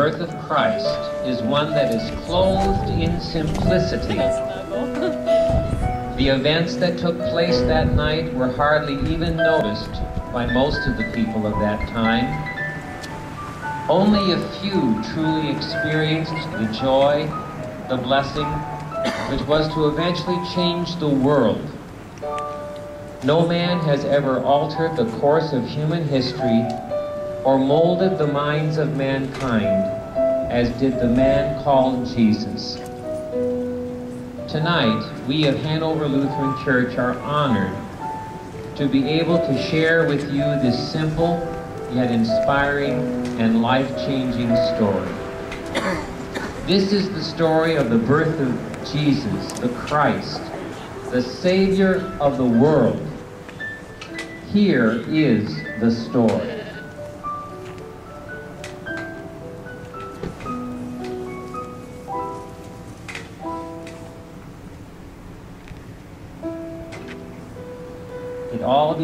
birth of Christ is one that is clothed in simplicity. The events that took place that night were hardly even noticed by most of the people of that time. Only a few truly experienced the joy, the blessing, which was to eventually change the world. No man has ever altered the course of human history or molded the minds of mankind as did the man called Jesus. Tonight, we of Hanover Lutheran Church are honored to be able to share with you this simple yet inspiring and life-changing story. This is the story of the birth of Jesus, the Christ, the Savior of the world. Here is the story.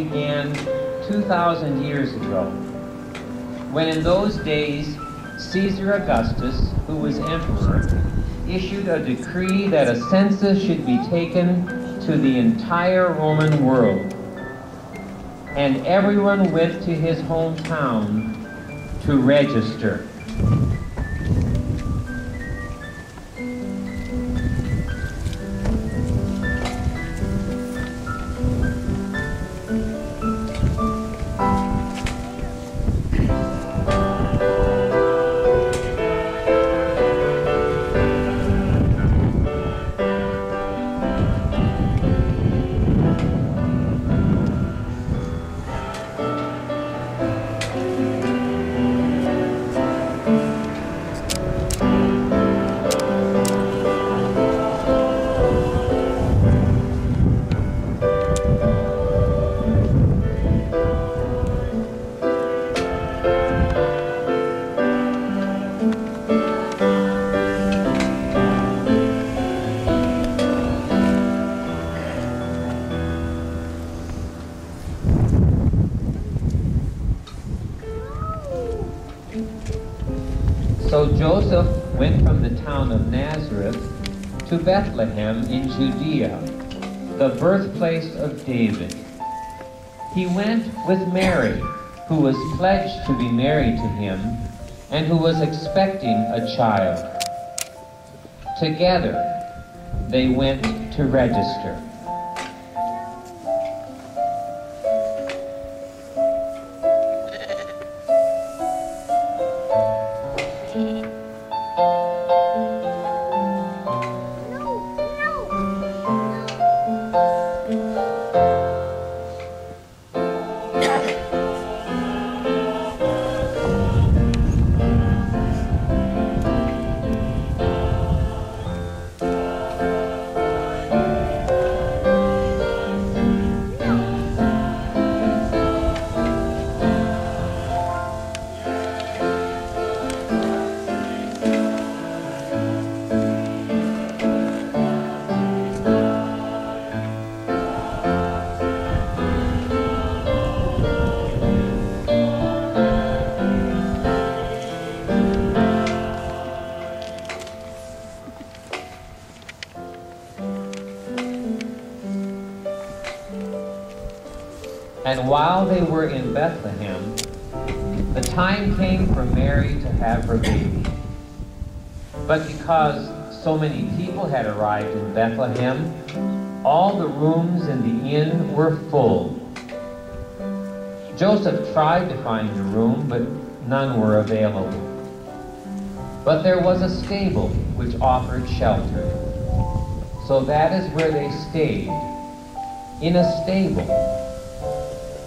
Began 2,000 years ago, when in those days Caesar Augustus, who was emperor, issued a decree that a census should be taken to the entire Roman world. And everyone went to his hometown to register. So Joseph went from the town of Nazareth to Bethlehem in Judea, the birthplace of David. He went with Mary, who was pledged to be married to him and who was expecting a child. Together, they went to register. And while they were in Bethlehem, the time came for Mary to have her baby. But because so many people had arrived in Bethlehem, all the rooms in the inn were full. Joseph tried to find a room, but none were available. But there was a stable which offered shelter. So that is where they stayed, in a stable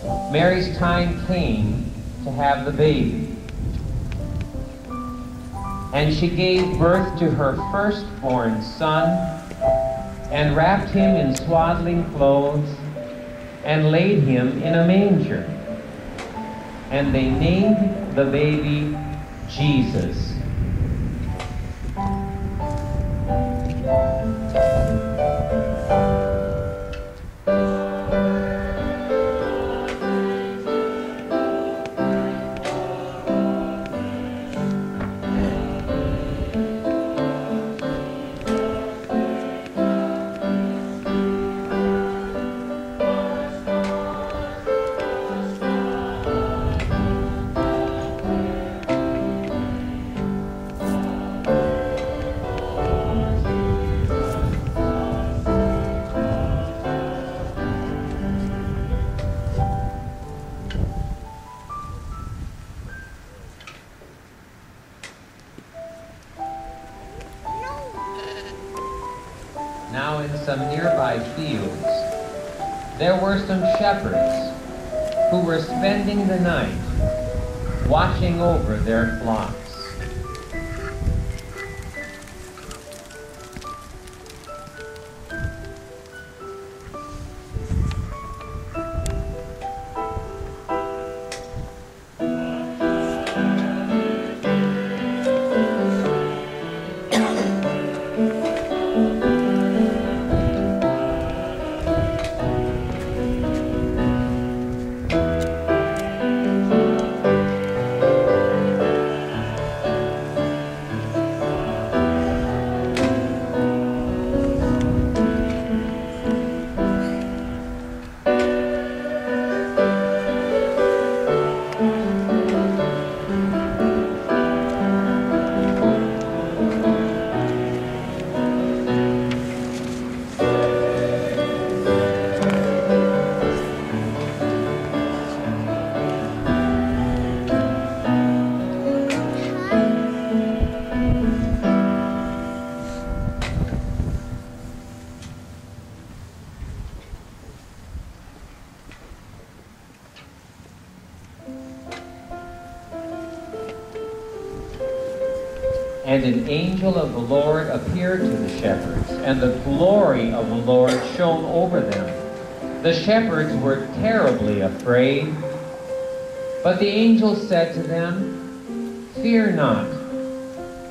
Mary's time came to have the baby. And she gave birth to her firstborn son and wrapped him in swaddling clothes and laid him in a manger. And they named the baby Jesus. Fields, there were some shepherds who were spending the night watching over their flocks. And an angel of the Lord appeared to the shepherds, and the glory of the Lord shone over them. The shepherds were terribly afraid. But the angel said to them, Fear not,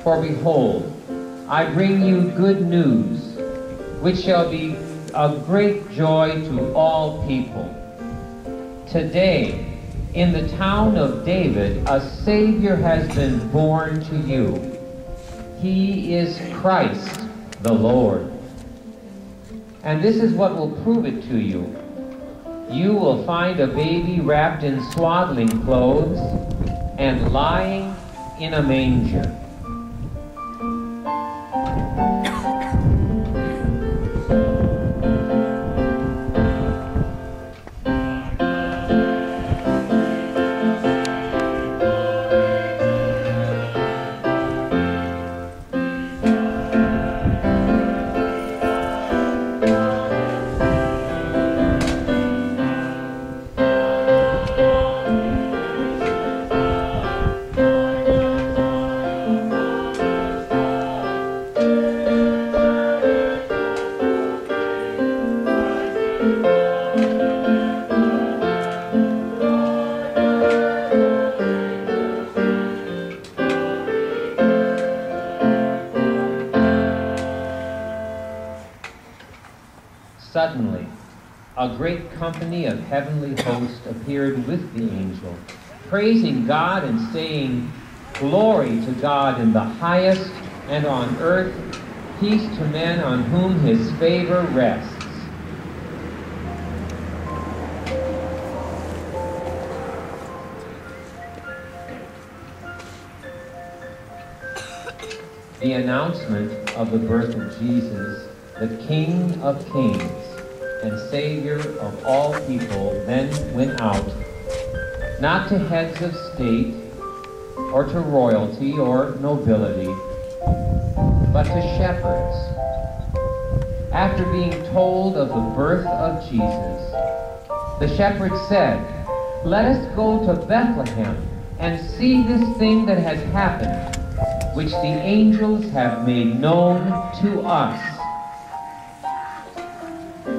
for behold, I bring you good news, which shall be a great joy to all people. Today, in the town of David, a Savior has been born to you. He is Christ the Lord. And this is what will prove it to you. You will find a baby wrapped in swaddling clothes and lying in a manger. A great company of heavenly hosts appeared with the angel, praising God and saying, Glory to God in the highest, and on earth peace to men on whom his favor rests. The announcement of the birth of Jesus, the King of Kings and Savior of all people, then went out, not to heads of state, or to royalty or nobility, but to shepherds. After being told of the birth of Jesus, the shepherds said, Let us go to Bethlehem and see this thing that has happened, which the angels have made known to us.